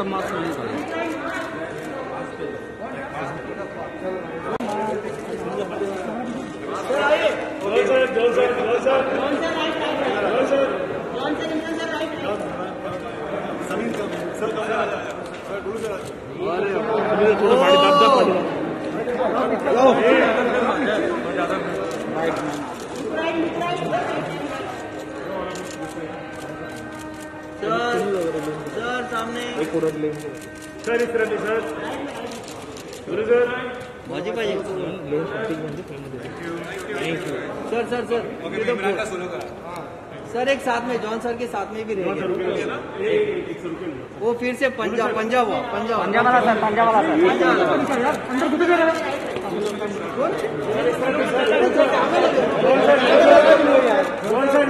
सब मास्क नहीं करें सर सामने। सर इस तरह सर। गुरु सर। भाजी भाजी सर सर सर ये तो सर एक साथ में जॉन सर के साथ में भी रहेगा वो फिर से पंजाब पंजाब हुआ पंजाब पंजाब वाला सर पंजाब वाला कौन? सर तरह कौन सर